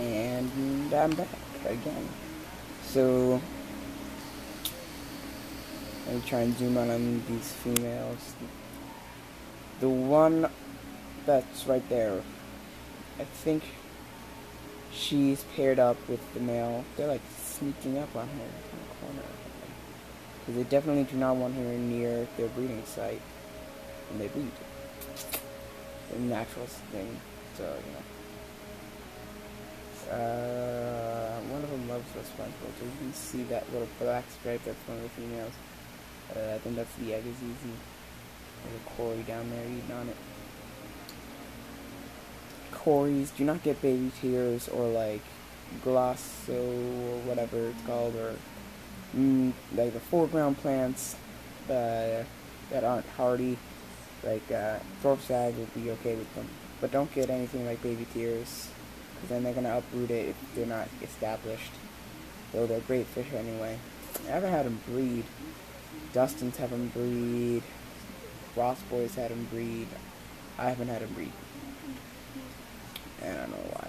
And I'm back again. So, let me try and zoom in on these females. The one that's right there, I think she's paired up with the male. They're like sneaking up on her in the corner. Because they definitely do not want her near their breeding site when they breed. The natural thing. So, you know. Uh, one of them loves the SpongeBob. So you can see that little black stripe. That's one of the females. Uh, I think that's the egg is easy. There's a Cory down there eating on it. Corys do not get baby tears or like glosso or whatever it's called or mm, like the foreground plants uh, that aren't hardy. Like uh, dwarf sag would be okay with them, but don't get anything like baby tears because then they're gonna uproot it if they're not established. Though they're great fish anyway. I haven't had them breed. Dustin's have them breed. Ross Boys had them breed. I haven't had them breed. And I don't know why.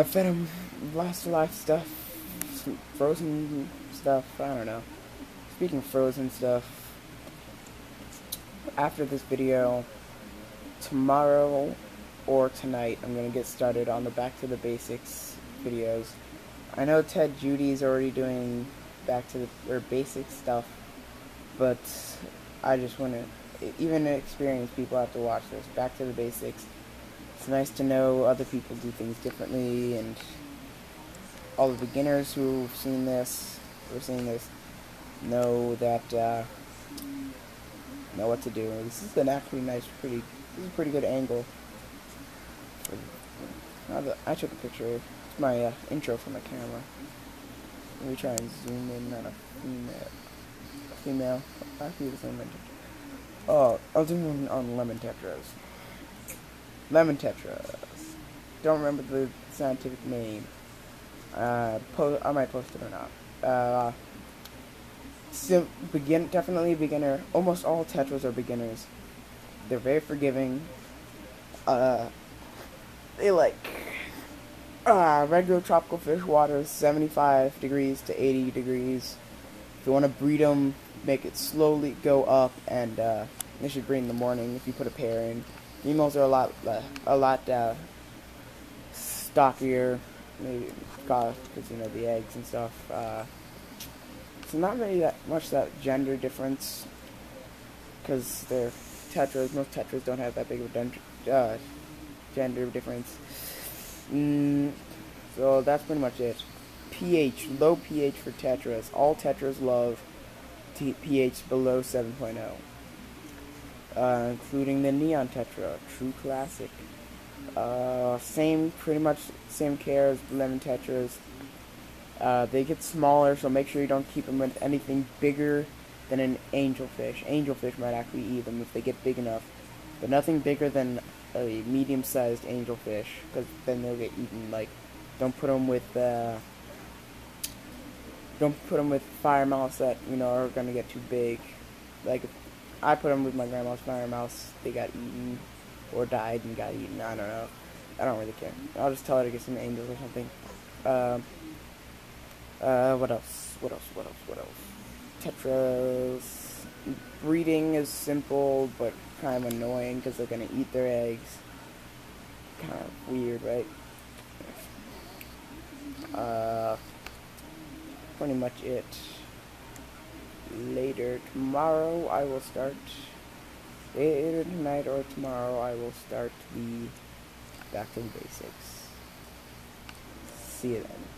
I fed them of life stuff, frozen stuff. I don't know. Speaking of frozen stuff, after this video, tomorrow or tonight, I'm gonna get started on the Back to the Basics videos. I know Ted Judy's already doing back to the or basic stuff, but I just want to even experienced people have to watch this. Back to the basics. It's nice to know other people do things differently, and all the beginners who've seen this or seen this know that uh, know what to do. This is an actually nice, pretty. This is a pretty good angle. I took a picture. It's my uh, intro for my camera. Let me try and zoom in on a female. A female. Actually, this lemon. Oh, I'll zoom in on lemon tetras. Lemon tetras. Don't remember the scientific name. Uh, po I might post it or not. Uh, sim begin definitely beginner. Almost all tetras are beginners. They're very forgiving. Uh, they like uh, regular tropical fish water 75 degrees to 80 degrees. If you want to breed them, make it slowly go up, and uh, they should breed in the morning if you put a pair in. Females are a lot, uh, a lot uh, stockier, maybe because you know the eggs and stuff. Uh, so not really that much that gender difference, because they're tetras. Most tetras don't have that big of a uh, gender difference. Mm, so that's pretty much it. pH, low pH for tetras. All tetras love pH below 7.0. Uh, including the Neon Tetra, true classic. Uh, same, pretty much same care as lemon tetras. Uh, they get smaller, so make sure you don't keep them with anything bigger than an angelfish. Angelfish might actually eat them if they get big enough, but nothing bigger than a medium-sized angelfish, because then they'll get eaten. Like, don't put them with, uh, don't put them with firemouths that, you know, are gonna get too big. Like, I put them with my grandma's firemouths, they got eaten, or died and got eaten, I don't know. I don't really care. I'll just tell her to get some angels or something. Um, uh, what else? What else? What else? What else? Tetras. Breeding is simple, but kind of annoying because they're going to eat their eggs. Kind of weird, right? Uh, pretty much it. Later tomorrow I will start, later tonight or tomorrow I will start the back to basics. See you then.